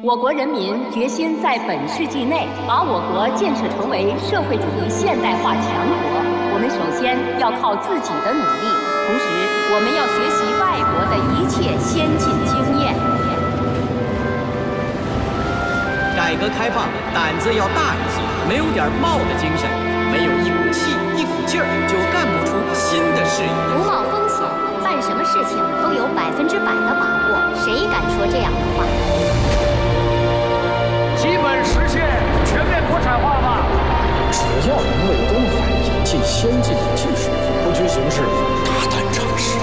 我国人民决心在本世纪内把我国建设成为社会主义现代化强国。我们首先要靠自己的努力，同时我们要学习外国的一切先进经验。改革开放，胆子要大一些，没有点冒的精神，没有一股气、一股劲儿，就干不出新的事业。不冒风事情都有百分之百的把握。谁敢说这样的话？基本实现全面国产化吧。只要能为东海引进先进的技术，不拘形式，大胆尝试。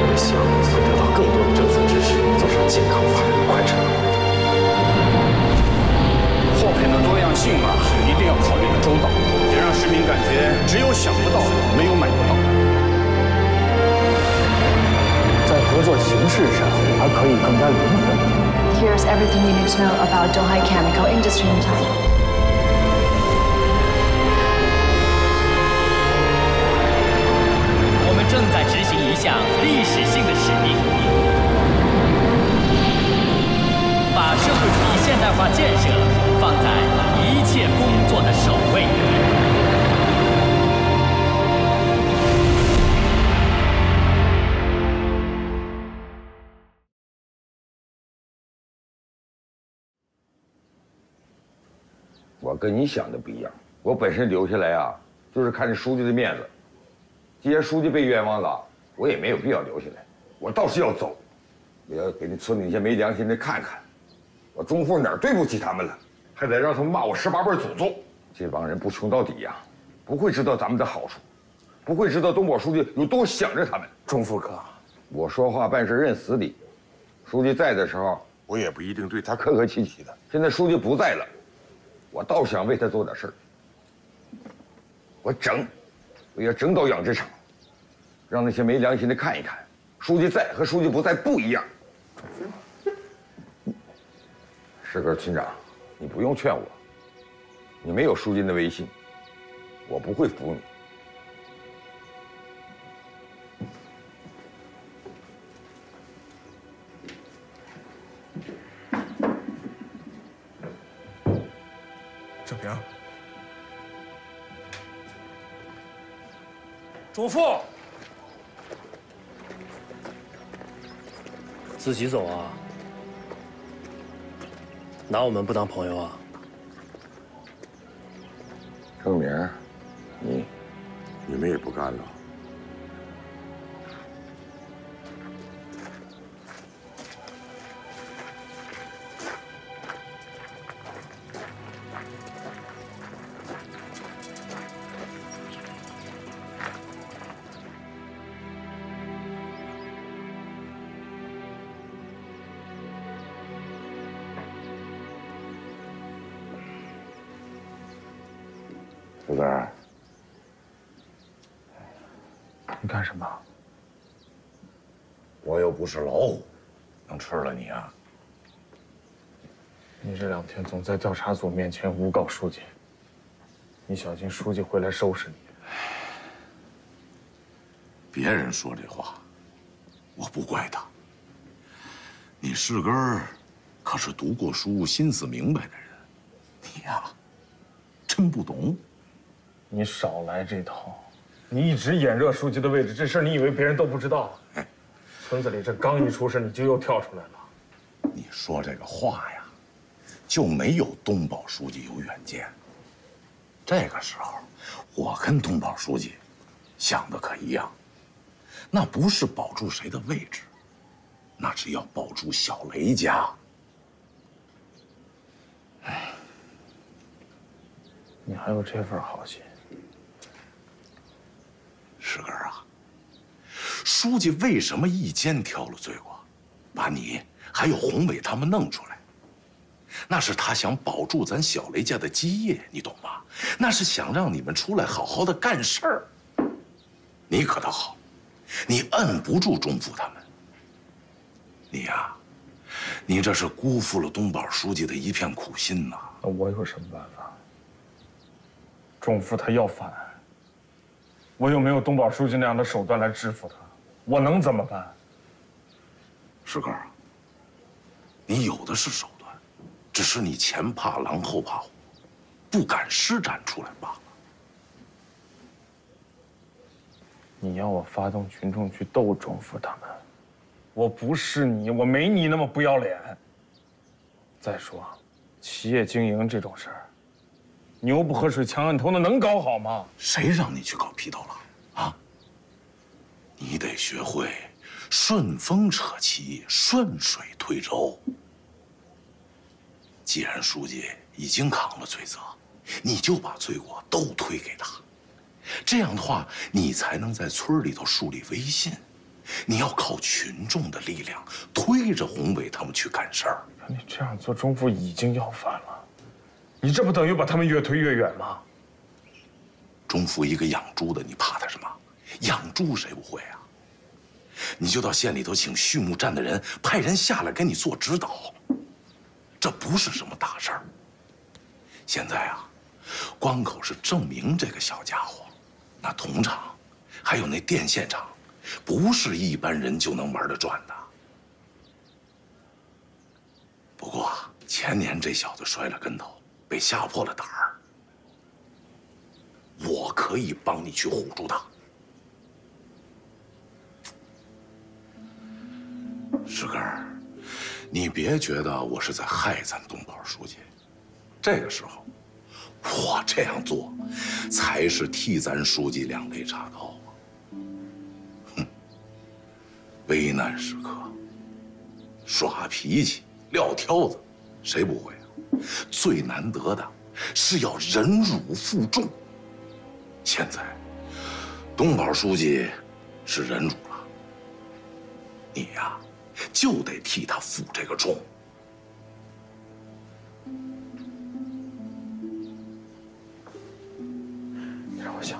我们想会得到更多的政策支持，走上健康发展的快车。货品的多样性嘛，一定要考虑的周到，别让市民感觉只有想不到，没有买不到。合作形式上，还可以更加灵活。Here's everything you need to know about Donghai chemical industry in China. 我们正在执行一项历史性的使命，把社会主义现代化建设放在一切工作的首跟你想的不一样，我本身留下来啊，就是看着书记的面子。既然书记被冤枉了，我也没有必要留下来。我倒是要走，我要给那村里那些没良心的看看，我钟富哪儿对不起他们了，还得让他们骂我十八辈祖宗。这帮人不穷到底呀，不会知道咱们的好处，不会知道东宝书记有多想着他们。钟富哥，我说话办事认死理，书记在的时候，我也不一定对他客客气气的。现在书记不在了。我倒想为他做点事儿，我整，我要整倒养殖场，让那些没良心的看一看，书记在和书记不在不一样。石根村长，你不用劝我，你没有书记的威信，我不会服你。主父，自己走啊？拿我们不当朋友啊？郑明，你，你们也不干了？是老虎，能吃了你啊？你这两天总在调查组面前诬告书记，你小心书记会来收拾你。别人说这话，我不怪他。你是根儿，可是读过书、心思明白的人，你呀，真不懂。你少来这套！你一直眼热书记的位置，这事儿你以为别人都不知道？村子里这刚一出事，你就又跳出来了。你说这个话呀，就没有东宝书记有远见。这个时候，我跟东宝书记想的可一样，那不是保住谁的位置，那是要保住小雷家。哎，你还有这份好心。石根啊，书记为什么一肩挑了罪过，把你还有宏伟他们弄出来？那是他想保住咱小雷家的基业，你懂吗？那是想让你们出来好好的干事儿。你可倒好，你摁不住钟富他们。你呀，你这是辜负了东宝书记的一片苦心呐。那我有什么办法？钟富他要反。我又没有东宝书记那样的手段来制服他，我能怎么办？石根，你有的是手段，只是你前怕狼后怕虎，不敢施展出来罢了。你要我发动群众去斗钟府他们，我不是你，我没你那么不要脸。再说，企业经营这种事儿，牛不喝水强按头，那能搞好吗？谁让你去搞批斗了？啊？你得学会顺风扯旗，顺水推舟。既然书记已经扛了罪责，你就把罪过都推给他。这样的话，你才能在村里头树立威信。你要靠群众的力量推着宏伟他们去干事儿。你这样做，中府已经要反了，你这不等于把他们越推越远吗？中府一个养猪的，你怕他什么？养猪谁不会啊？你就到县里头请畜牧站的人，派人下来给你做指导。这不是什么大事儿。现在啊，关口是证明这个小家伙。那铜厂，还有那电线厂，不是一般人就能玩得转的。不过前年这小子摔了跟头，被吓破了胆儿。我可以帮你去唬住他。石根，你别觉得我是在害咱东宝书记。这个时候。我这样做，才是替咱书记两肋插刀啊！哼，危难时刻耍脾气、撂挑子，谁不会啊？最难得的是要忍辱负重。现在，东宝书记是忍辱了，你呀，就得替他负这个重。你让我想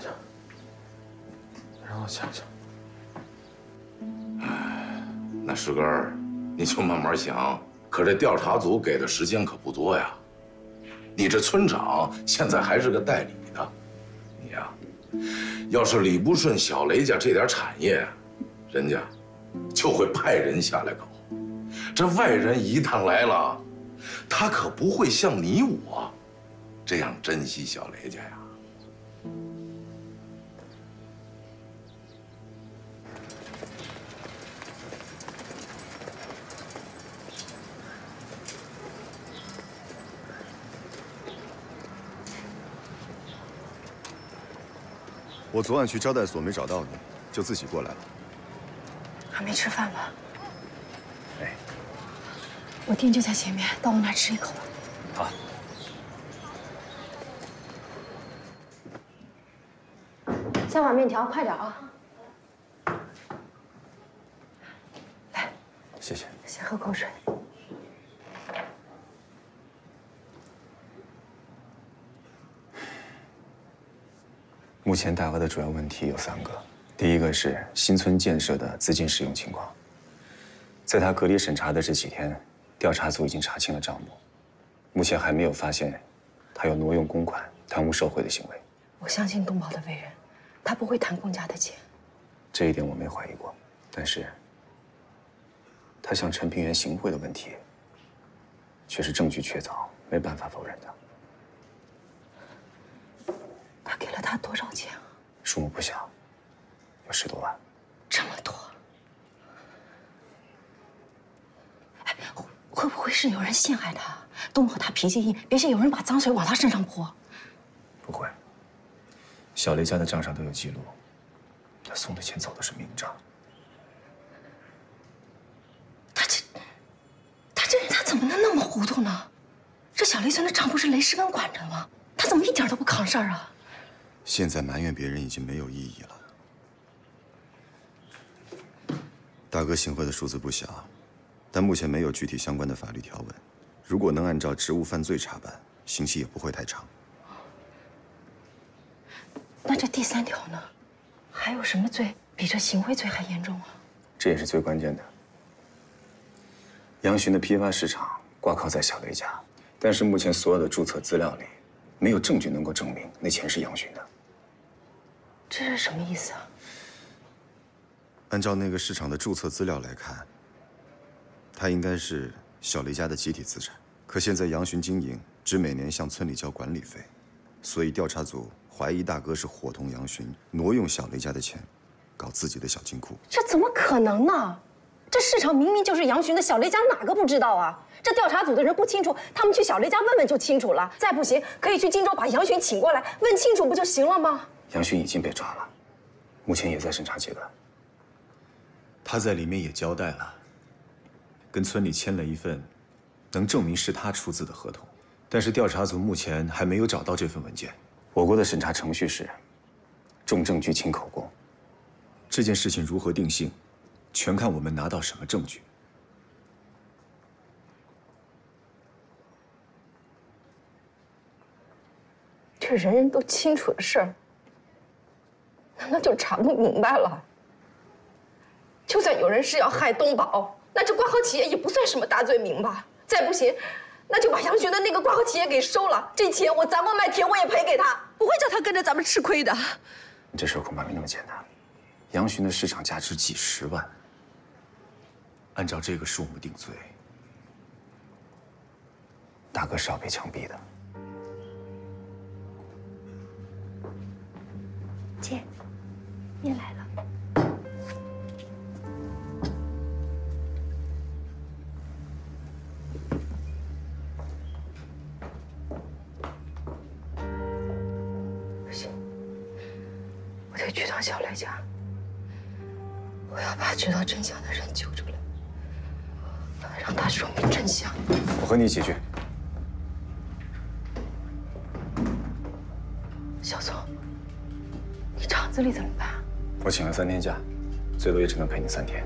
想，让我想想。哎，那石根儿，你就慢慢想。可这调查组给的时间可不多呀。你这村长现在还是个代理的，你呀，要是理不顺小雷家这点产业，人家就会派人下来搞。这外人一旦来了，他可不会像你我这样珍惜小雷家呀。我昨晚去招待所没找到你，就自己过来了。还没吃饭吧？哎，我店就在前面，到我那吃一口吧。好。三碗面条，快点啊！来，谢谢。先喝口水。目前大额的主要问题有三个，第一个是新村建设的资金使用情况。在他隔离审查的这几天，调查组已经查清了账目，目前还没有发现他有挪用公款、贪污受贿的行为。我相信东宝的为人，他不会贪公家的钱。这一点我没怀疑过，但是他向陈平原行贿的问题，却是证据确凿，没办法否认的。他给了他多少钱啊？数目不小，有十多万。这么多？哎，会不会是有人陷害他？东宝他脾气硬，别是有人把脏水往他身上泼？不会。小雷家的账上都有记录，他送的钱走的是明账。他这，他这人他怎么能那么糊涂呢？这小雷村的账不是雷世根管着吗？他怎么一点都不扛事儿啊？现在埋怨别人已经没有意义了。大哥行贿的数字不小，但目前没有具体相关的法律条文。如果能按照职务犯罪查办，刑期也不会太长。那这第三条呢？还有什么罪比这行贿罪还严重啊？这也是最关键的。杨巡的批发市场挂靠在小雷家，但是目前所有的注册资料里，没有证据能够证明那钱是杨巡的。这是什么意思啊？按照那个市场的注册资料来看，他应该是小雷家的集体资产，可现在杨巡经营只每年向村里交管理费，所以调查组怀疑大哥是伙同杨巡挪用小雷家的钱，搞自己的小金库。这怎么可能呢？这市场明明就是杨巡的，小雷家哪个不知道啊？这调查组的人不清楚，他们去小雷家问问就清楚了。再不行，可以去荆州把杨巡请过来，问清楚不就行了吗？杨巡已经被抓了，目前也在审查阶段。他在里面也交代了，跟村里签了一份能证明是他出资的合同，但是调查组目前还没有找到这份文件。我国的审查程序是重证据轻口供，这件事情如何定性？全看我们拿到什么证据。这人人都清楚的事儿，难道就查不明白了？就算有人是要害东宝，那这挂号企业也不算什么大罪名吧？再不行，那就把杨巡的那个挂号企业给收了，这钱我砸锅卖铁我也赔给他，不会叫他跟着咱们吃亏的。这事恐怕没那么简单。杨巡的市场价值几十万。按照这个数目定罪，大哥是要被枪毙的。姐，你来了。小雷家，我要把知道真相的人救出来。让他说明真相。我和你一起去。小宋，你厂子里怎么办？我请了三天假，最多也只能陪你三天。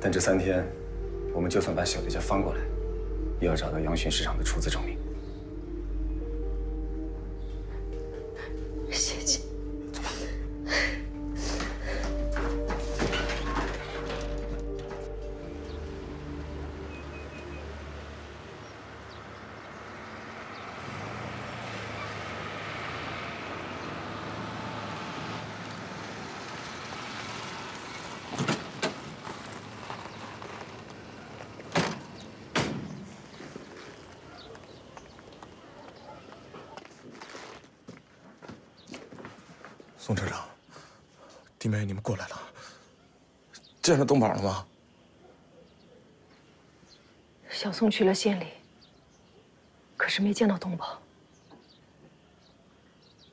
但这三天，我们就算把小雷家翻过来，也要找到杨巡市场的出资证明。宋车长，弟妹，你们过来了。见着东宝了吗？小宋去了县里，可是没见到东宝。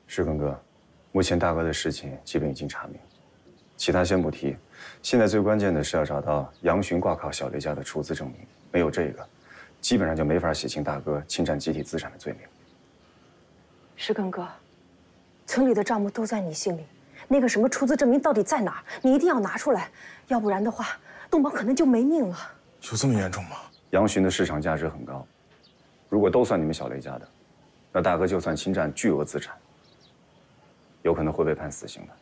石根哥，目前大哥的事情基本已经查明，其他先不提。现在最关键的是要找到杨巡挂靠小雷家的出资证明，没有这个，基本上就没法洗清大哥侵占集体资产的罪名。石根哥。村里的账目都在你姓里，那个什么出资证明到底在哪儿？你一定要拿出来，要不然的话，东宝可能就没命了。有这么严重吗？杨巡的市场价值很高，如果都算你们小雷家的，那大哥就算侵占巨额资产，有可能会被判死刑的。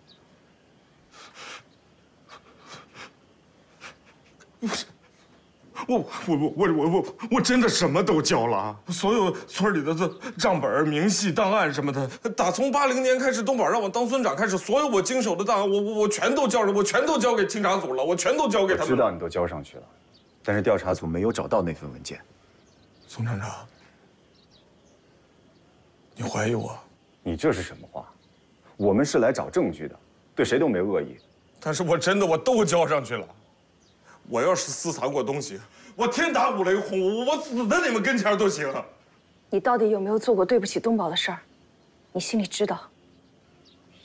不是。我我我我我我我真的什么都交了，所有村里的账本、明细、档案什么的，打从八零年开始，东宝让我当村长开始，所有我经手的档案，我我我全都交了，我全都交给清查组了，我全都交给他们。知道你都交上去了，但是调查组没有找到那份文件。宋厂长，你怀疑我？你这是什么话？我们是来找证据的，对谁都没恶意。但是我真的我都交上去了。我要是私藏过东西，我天打五雷轰，我死在你们跟前都行。你到底有没有做过对不起东宝的事儿？你心里知道，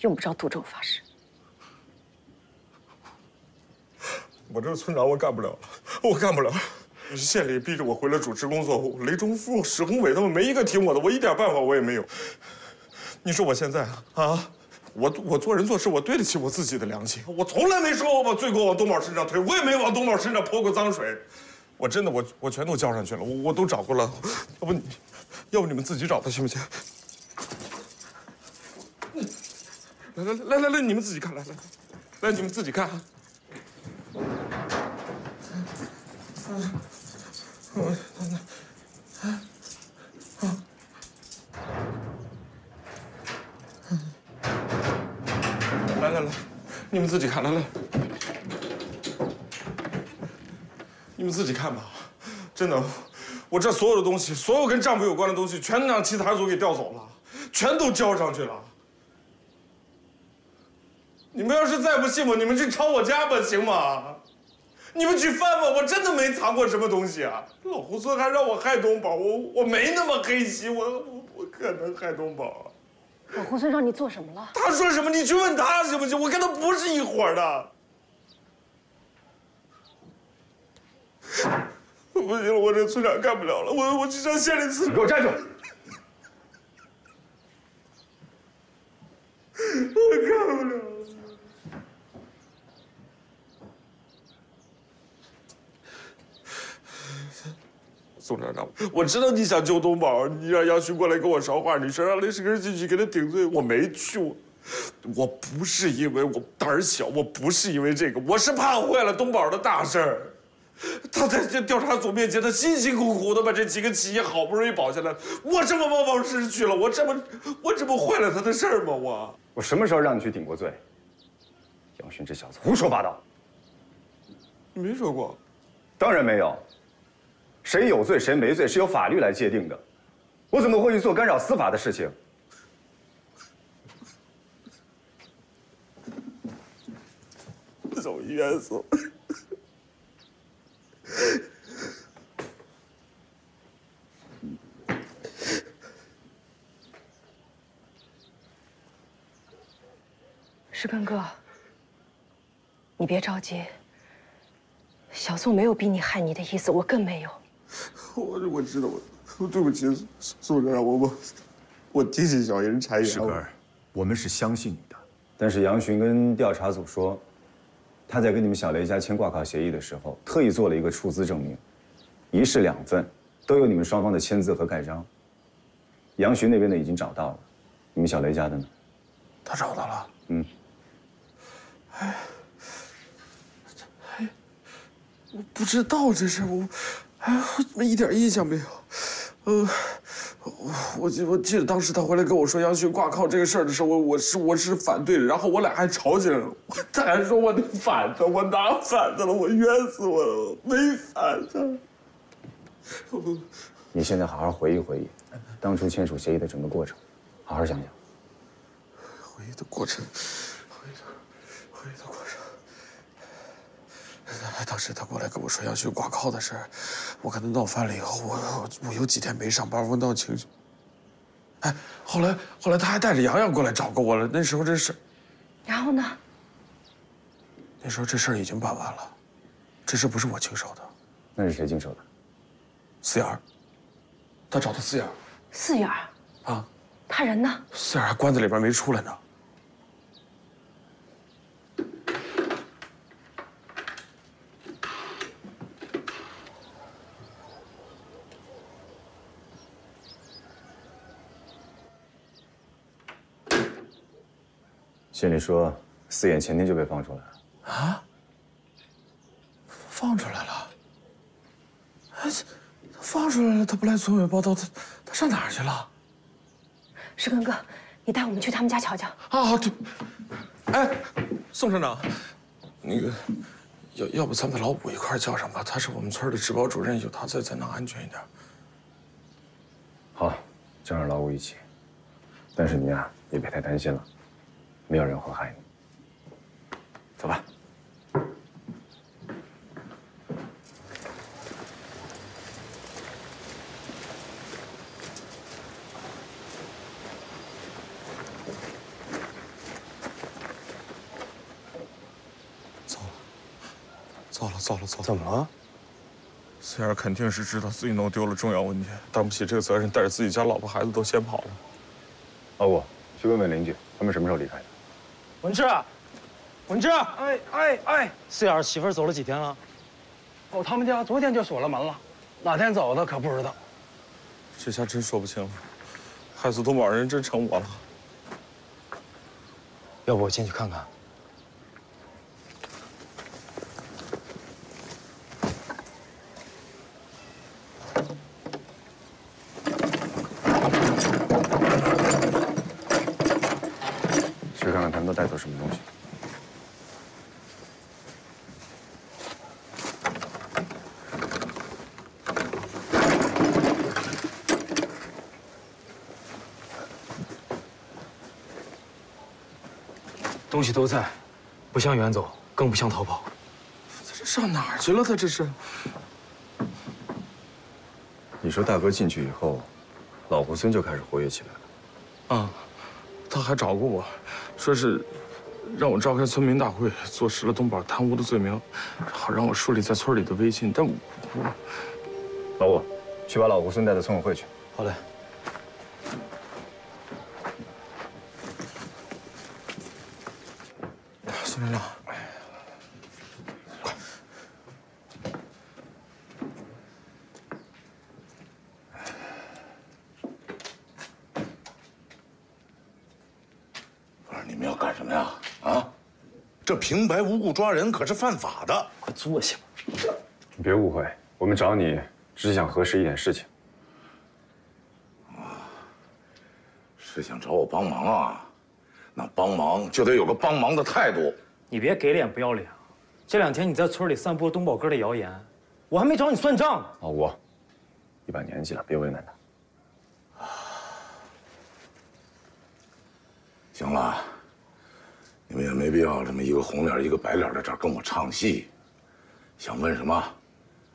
用不着赌咒发誓。我这个村长我干不了了，我干不了。县里逼着我回来主持工作，雷中富、史宏伟他们没一个听我的，我一点办法我也没有。你说我现在啊？我我做人做事，我对得起我自己的良心。我从来没说我把罪过往东宝身上推，我也没往东宝身上泼过脏水。我真的，我我全都交上去了，我我都找过了。要不你，要不你们自己找他行不行？来来来来来，你们自己看，来来来，你们自己看啊。嗯嗯嗯。来来来，你们自己看，来来。你们自己看吧，真的，我这所有的东西，所有跟丈夫有关的东西，全让其他组给调走了，全都交上去了。你们要是再不信我，你们去抄我家吧，行吗？你们去翻吧，我真的没藏过什么东西啊！老猢狲还让我害东宝，我我没那么黑心，我我我可能害东宝啊！老胡村让你做什么了？他说什么你去问他行不行？我跟他不是一伙的。不行了，我这村长干不了了，我我去上县里辞职。给我站住！我干不了宋厂长，我知道你想救东宝，你让杨勋过来跟我捎话，你说让雷世根进去给他顶罪，我没去，我我不是因为我胆小，我不是因为这个，我是怕坏了东宝的大事儿。他在这调查组面前，他辛辛苦苦的把这几个企业好不容易保下来，我这么冒冒失去了，我这么我这不坏了他的事儿吗？我我什么时候让你去顶过罪？杨勋这小子胡说八道。你没说过，当然没有。谁有罪谁没罪是由法律来界定的，我怎么会去做干扰司法的事情？早冤死了！石根哥，你别着急。小宋没有逼你害你的意思，我更没有。我我知道，我我对不起宋厂长，我我我提醒小人谗言。石根，我们是相信你的，但是杨巡跟调查组说，他在跟你们小雷家签挂靠协议的时候，特意做了一个出资证明，一式两份，都有你们双方的签字和盖章。杨巡那边的已经找到了，你们小雷家的呢？他找到了。嗯。哎。我不知道这事，我，哎，我一点印象没有。呃，我我记我记得当时他回来跟我说杨旭挂靠这个事儿的时候，我我是我是反对的，然后我俩还吵起来了。他还说我得反他，我哪反他了？我冤死我了，没反他。你现在好好回忆回忆，当初签署协议的整个过程，好好想想。回忆的过程。当时他过来跟我说要去挂靠的事儿，我跟他闹翻了以后，我我有几天没上班，我闹情绪。哎，后来后来他还带着洋洋过来找过我了。那时候这事，然后呢？那时候这事儿已经办完了，这事不是我经手的，那是谁经手的？四眼儿，他找的四眼儿。四眼儿啊，他人呢？四眼儿还关在里边没出来呢。信里说，四眼前天就被放出来了。啊？放出来了？哎，放出来了，他不来村委报道，他他上哪儿去了？石根哥，你带我们去他们家瞧瞧。啊，对。哎，宋厂长，那个，要要不咱把老五一块叫上吧？他是我们村的值班主任，有他在才能安全一点。好，叫上老五一起。但是你呀，也别太担心了。没有人会害你，走吧。糟了，糟了，糟了，糟了！怎么了？四眼肯定是知道自己弄丢了重要文件，担不起这个责任，带着自己家老婆孩子都先跑了。老五，去问问邻居，他们什么时候离开的？文志，文志，哎哎哎，四眼媳妇走了几天了？哦，他们家昨天就锁了门了，哪天走的可不知道。这下真说不清了，害死东宝人真成我了。要不我进去看看？带走什么东西？东西都在，不像远走，更不像逃跑。他这上哪儿去了？他这是？你说大哥进去以后，老猢狲就开始活跃起来了。啊，他还找过我，说是让我召开村民大会，坐实了东宝贪污的罪名，好让我树立在村里的威信。但我，老五，去把老猢狲带到村委会去。好嘞。孙连长，快！不是你们要干什么呀？啊，这平白无故抓人可是犯法的。快坐下吧。你别误会，我们找你只是想核实一点事情。啊，是想找我帮忙啊？那帮忙就得有个帮忙的态度。你别给脸不要脸啊！这两天你在村里散播东宝哥的谣言，我还没找你算账呢。老吴，一把年纪了，别为难他。行了，你们也没必要这么一个红脸一个白脸的这儿跟我唱戏。想问什么，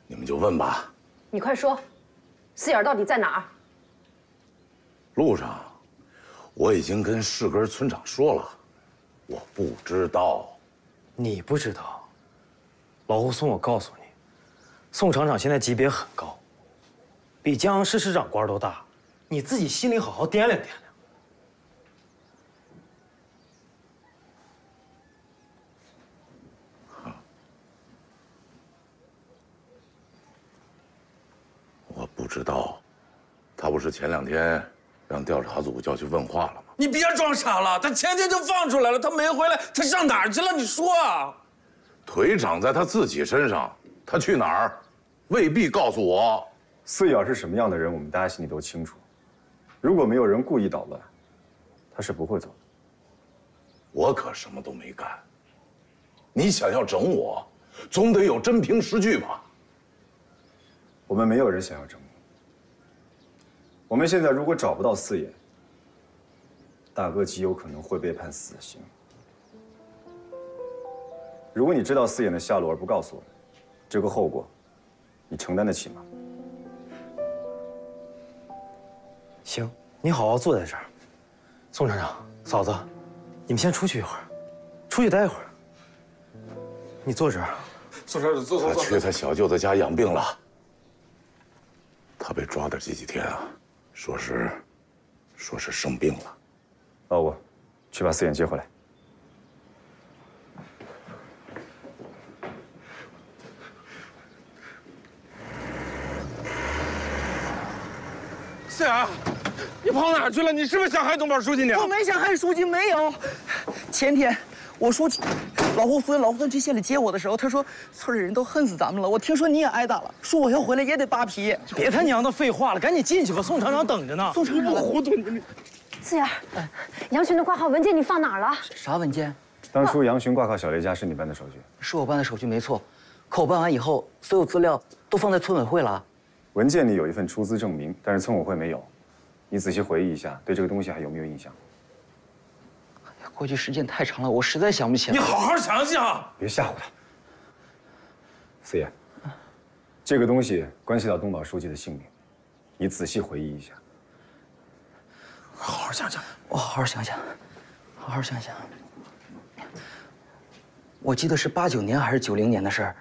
你们就问吧。你快说，四眼到底在哪儿？路上，我已经跟市根村长说了，我不知道。你不知道，老胡松，我告诉你，宋厂长现在级别很高，比江阳市市长官都大，你自己心里好好掂量掂量。我不知道，他不是前两天让调查组叫去问话了吗？你别装傻了，他前天就放出来了，他没回来，他上哪儿去了？你说啊！腿长在他自己身上，他去哪儿，未必告诉我。四眼是什么样的人，我们大家心里都清楚。如果没有人故意捣乱，他是不会走的。我可什么都没干。你想要整我，总得有真凭实据吧？我们没有人想要整你。我们现在如果找不到四爷，大哥极有可能会被判死刑。如果你知道四眼的下落而不告诉我们，这个后果，你承担得起吗？行，你好好坐在这儿。宋厂长、嫂子，你们先出去一会儿，出去待一会儿。你坐这儿。宋厂长，坐坐坐。他去他小舅子家养病了。他被抓的这几天啊，说是，说是生病了。老五，去把四眼接回来。四眼，你跑哪儿去了？你是不是想害东宝书记你？我没想害书记，没有。前天我说老胡孙老胡孙去县里接我的时候，他说村里人都恨死咱们了。我听说你也挨打了，说我要回来也得扒皮。别他娘的废话了，赶紧进去吧，宋厂长等着呢。宋厂长，糊涂你！四眼，杨巡的挂号文件你放哪儿了？啥文件？当初杨巡挂靠小雷家是你办的手续？是我办的手续没错，可我办完以后，所有资料都放在村委会了。文件里有一份出资证明，但是村委会没有。你仔细回忆一下，对这个东西还有没有印象？哎呀，过去时间太长了，我实在想不起来。你好好想想，别吓唬他。四爷，这个东西关系到东宝书记的性命，你仔细回忆一下。好好想想，我好好想想，好好想想。我记得是八九年还是九零年的事儿，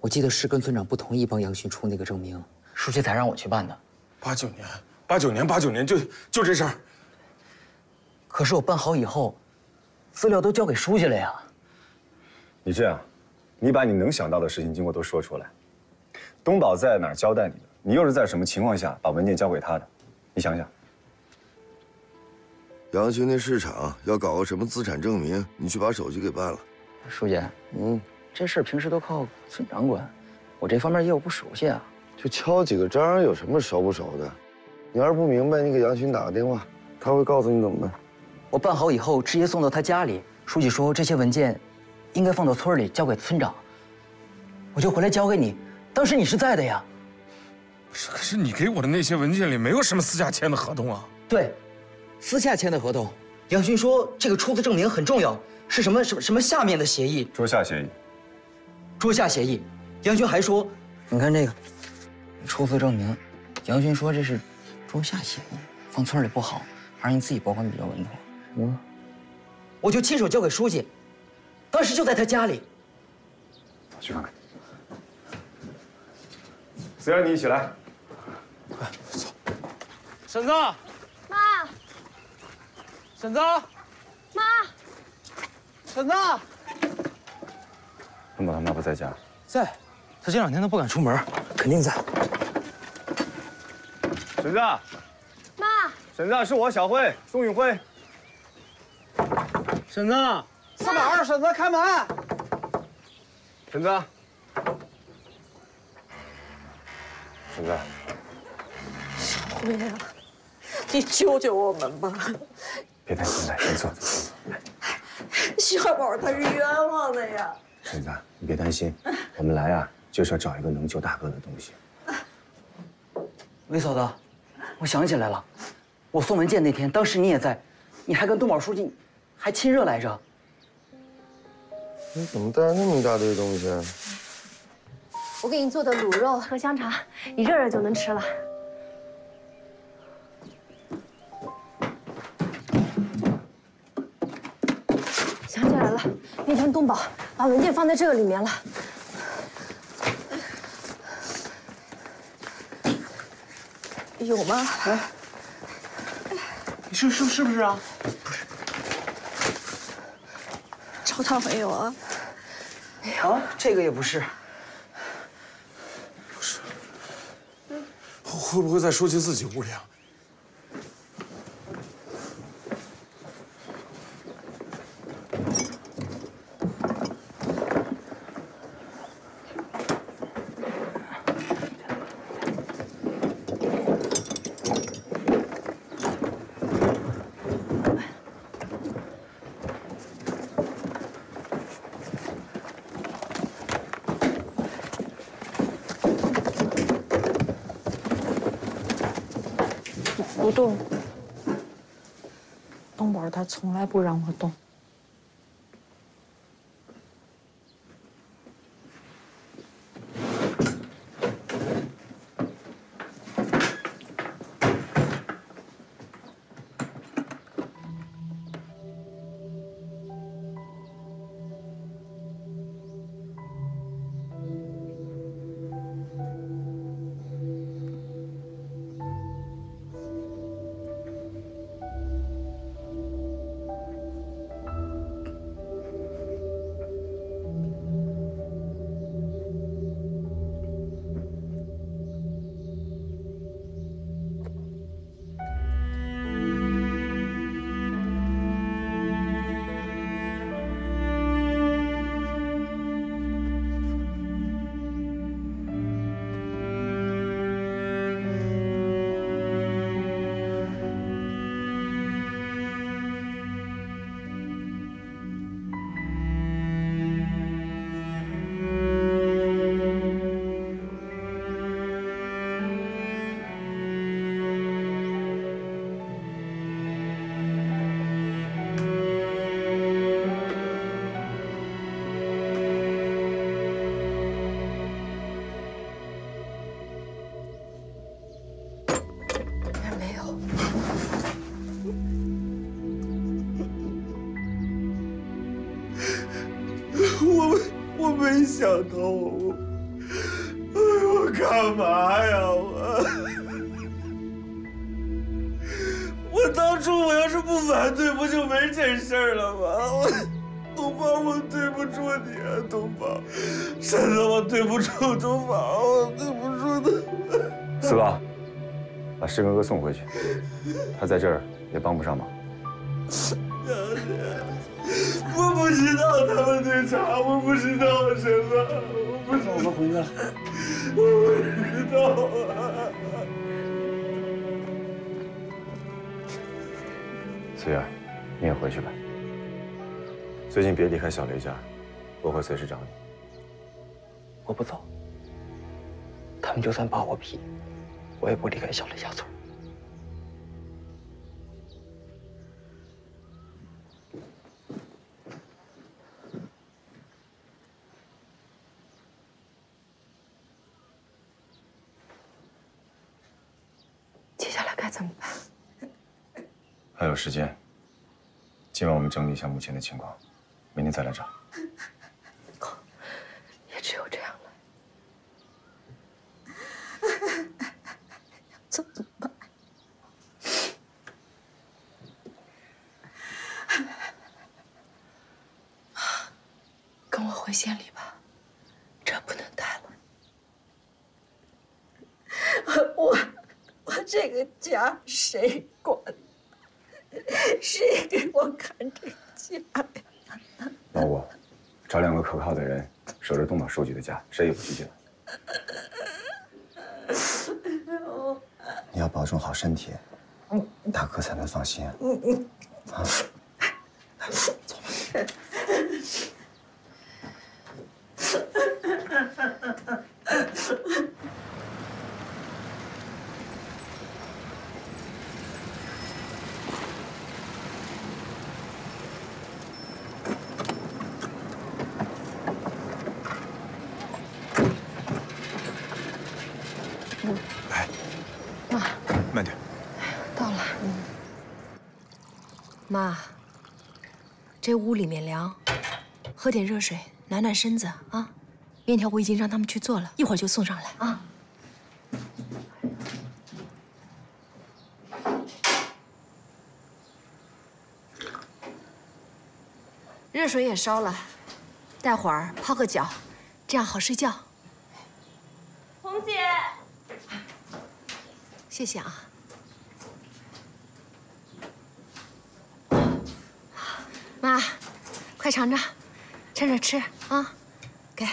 我记得是跟村长不同意帮杨巡出那个证明，书记才让我去办的。八九年，八九年，八九年，就就这事儿。可是我办好以后，资料都交给书记了呀。你这样，你把你能想到的事情经过都说出来。东宝在哪儿交代你的？你又是在什么情况下把文件交给他的？你想想。杨巡那市场要搞个什么资产证明，你去把手续给办了。书记，嗯，这事平时都靠村长管，我这方面业务不熟悉啊。就敲几个章，有什么熟不熟的？你要是不明白，你给杨巡打个电话，他会告诉你怎么办。我办好以后，直接送到他家里。书记说这些文件，应该放到村里交给村长，我就回来交给你。当时你是在的呀。是，可是你给我的那些文件里没有什么私下签的合同啊。对，私下签的合同。杨勋说这个出资证明很重要，是什么什么什么下面的协议？桌下协议。桌下协议。杨军还说，你看这个，出资证明。杨军说这是桌下协议，放村里不好，还是你自己保管比较稳妥。嗯，我就亲手交给书记，当时就在他家里。走去看看。思然，你一起来。快走。婶子。妈。婶子。妈。婶子。东宝他妈不在家。在，他这两天都不敢出门，肯定在。婶子。妈。婶子，是我小辉，宋永辉。婶子，四百二？婶子，开门。婶子。婶子。小辉啊，你救救我们吧！别担心，来，先坐。小宝他是冤枉的呀。婶子，你别担心，我们来啊，就是要找一个能救大哥的东西。魏嫂子，我想起来了，我送文件那天，当时你也在，你还跟东宝书记还亲热来着。你怎么带那么一大堆东西？我给你做的卤肉和香肠，你热热就能吃了。那天东宝把文件放在这个里面了。有吗？哎，是是是不是啊？不是，找到没有啊？没有，啊，这个也不是。不是，会不会在书记自己屋里啊？不动，东宝他从来不让我动。想到我，干嘛呀我？我当初我要是不反对，不就没这事儿了吗？东宝，我对不住你啊，东宝，真的我对不住东宝，我对不住他。四哥，把师哥哥送回去，他在这儿也帮不上忙。我不知道啊。思远，你也回去吧。最近别离开小雷家，我会随时找你。我不走。他们就算扒我皮，我也不离开小雷家村。时间。今晚我们整理一下目前的情况，明天再来找。也只有这样了。怎么办？跟我回县里吧，这不能待了。我我这个家？谁给我看这个家呀？老五，找两个可靠的人守着东宝书记的家，谁也不许进来。你要保重好身体，大哥才能放心。啊，妈，这屋里面凉，喝点热水暖暖身子啊。面条我已经让他们去做了，一会儿就送上来啊。热水也烧了，待会儿泡个脚，这样好睡觉。红姐，谢谢啊。妈，快尝尝，趁热吃啊！给。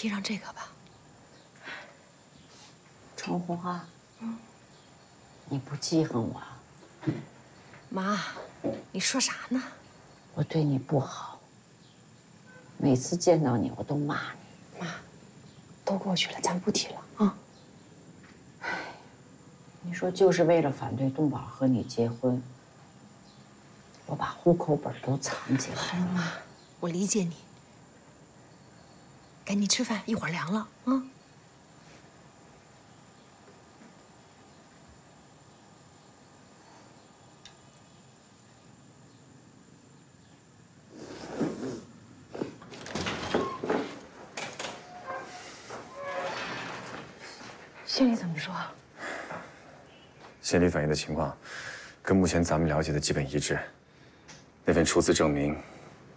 披上这个吧。春红啊，你不记恨我？妈，你说啥呢？我对你不好，每次见到你我都骂你。妈，都过去了，咱不提了啊。你说就是为了反对东宝和你结婚，我把户口本都藏起来了。好了，妈，我理解你。赶紧吃饭，一会儿凉了啊。心里怎么说？心理反应的情况，跟目前咱们了解的基本一致。那份出资证明，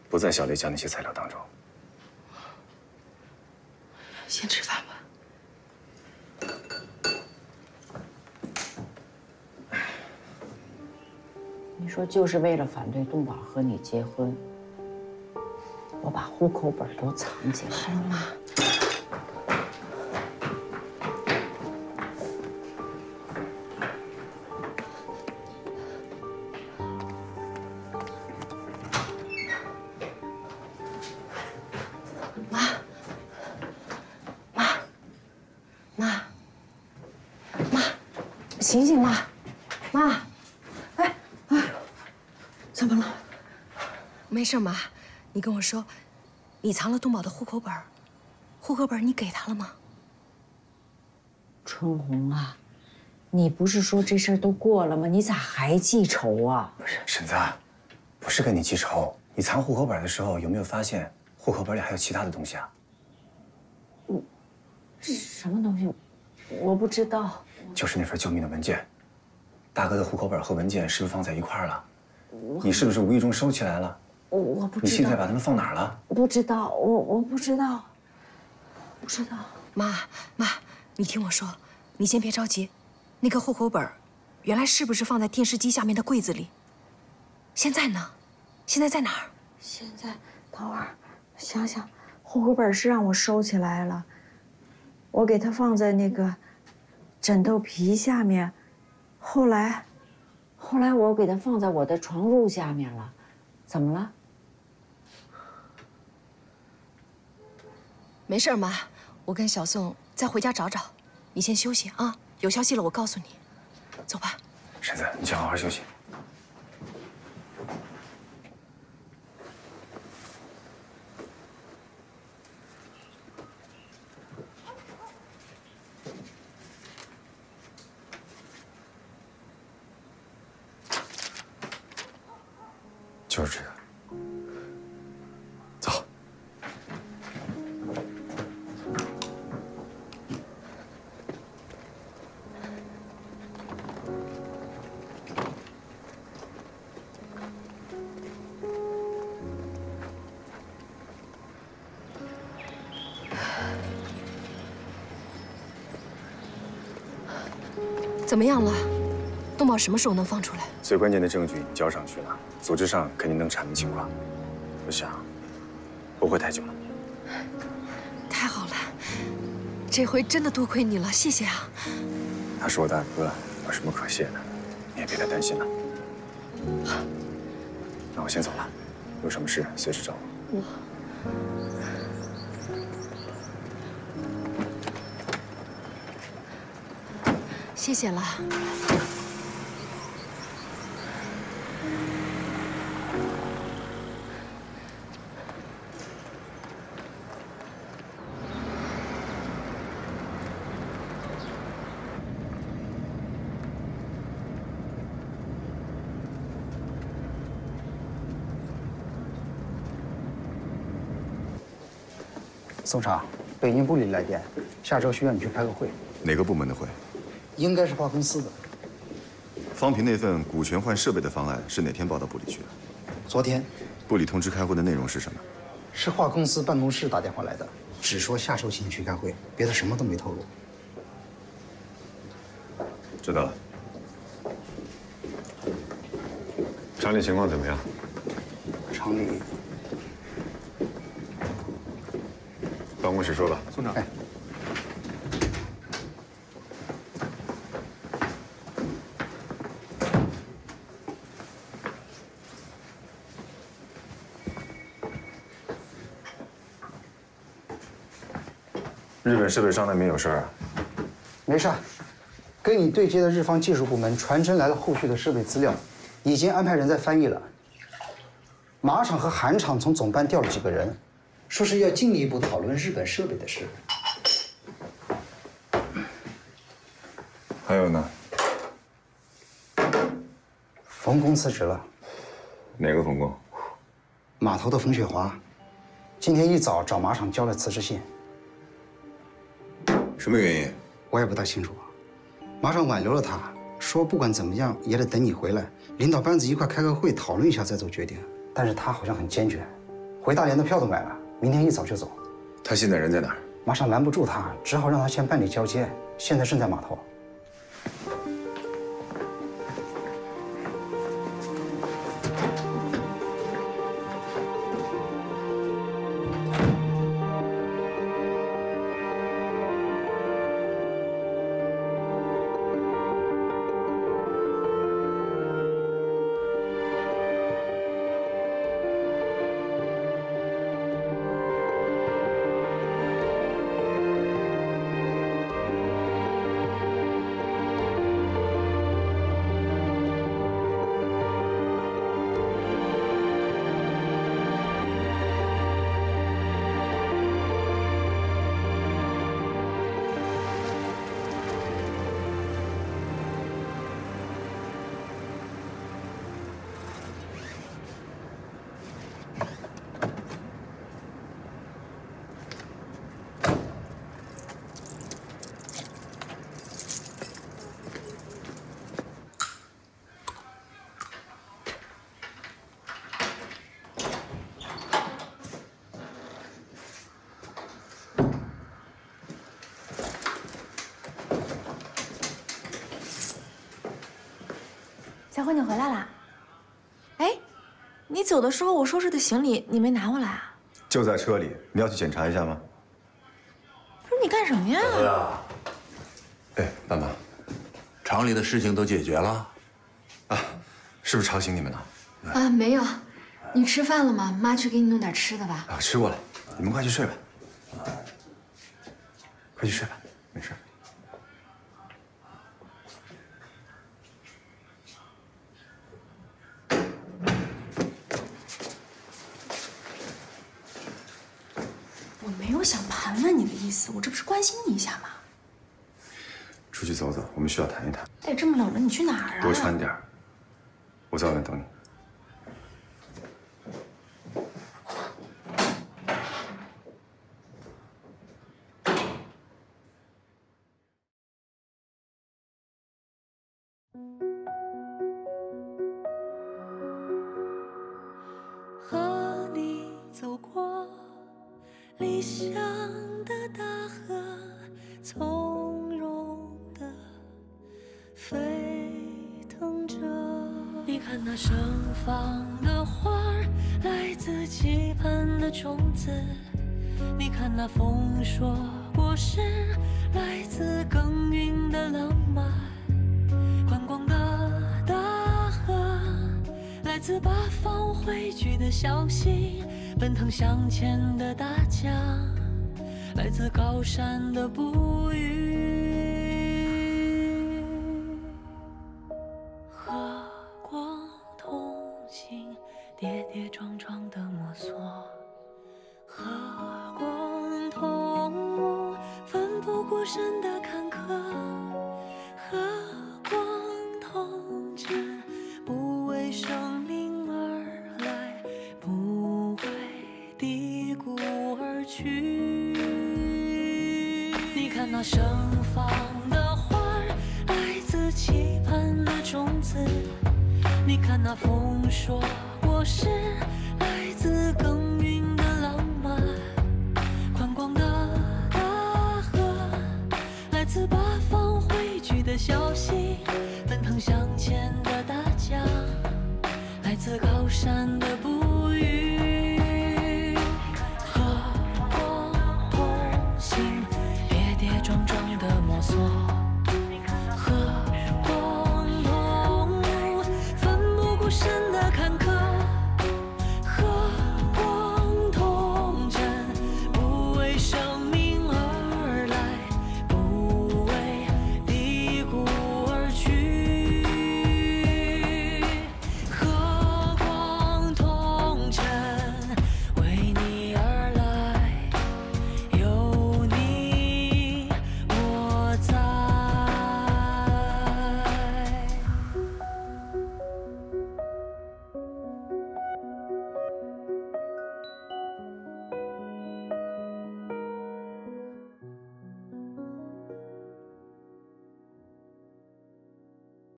不在小雷家那些材料当中。先吃饭吧。你说就是为了反对东宝和你结婚，我把户口本都藏起来了。好了，妈。醒醒，妈，妈，哎，哎，怎么了？没事，妈，你跟我说，你藏了东宝的户口本，户口本你给他了吗？春红啊，你不是说这事儿都过了吗？你咋还记仇啊？不是，婶子，不是跟你记仇。你藏户口本的时候有没有发现户口本里还有其他的东西啊？什么东西？我不知道。就是那份救命的文件，大哥的户口本和文件是不是放在一块儿了？你是不是无意中收起来了？我我不知道。你现在把它们放哪儿了？不知道，我我不知道，不知道。妈妈，你听我说，你先别着急，那个户口本，原来是不是放在电视机下面的柜子里？现在呢？现在在哪儿？现在，等会儿，想想，户口本是让我收起来了，我给它放在那个枕头皮下面，后来，后来我给它放在我的床褥下面了，怎么了？没事，妈，我跟小宋再回家找找，你先休息啊，有消息了我告诉你。走吧，婶子，你先好好休息。怎么样了？东宝什么时候能放出来？最关键的证据已经交上去了，组织上肯定能查明情况。我想，不会太久了。太好了，这回真的多亏你了，谢谢啊！他是我大哥，有什么可谢的？你也别太担心了。好那我先走了，有什么事随时找我我。谢谢了。宋厂，北京部里来电，下周需要你去开个会，哪个部门的会？应该是化公司的。方平那份股权换设备的方案是哪天报到部里去的？昨天。部里通知开会的内容是什么？是化公司办公室打电话来的，只说下周请你去开会，别的什么都没透露。知道了。厂里情况怎么样？厂里。办公室说吧。宋长。日本设备商那边有事儿啊？没事，跟你对接的日方技术部门传真来了后续的设备资料，已经安排人在翻译了。马厂和韩厂从总办调了几个人，说是要进一步讨论日本设备的事。还有呢？冯工辞职了。哪个冯工？码头的冯雪华，今天一早找马厂交了辞职信。什么原因？我也不大清楚。马上挽留了他，说不管怎么样也得等你回来，领导班子一块开个会讨论一下再做决定。但是他好像很坚决，回大连的票都买了，明天一早就走。他现在人在哪儿？马上拦不住他，只好让他先办理交接，现在正在码头。小辉，你回来啦？哎，你走的时候我收拾的行李你没拿过来啊？就在车里，你要去检查一下吗？不是你干什么呀？哎，爸妈，厂里的事情都解决了，啊，是不是吵醒你们了？啊，没有。你吃饭了吗？妈去给你弄点吃的吧。啊，吃过了。你们快去睡吧。快去睡吧，思，我这不是关心你一下吗？出去走走，我们需要谈一谈。哎，这么冷了，你去哪儿啊？多穿点我在外面等你。你看那盛放的花儿来自期盼的种子。你看那丰硕果实来自耕耘的浪漫宽广的大河来自八方汇聚的小溪奔腾向前的大江来自高山的 small.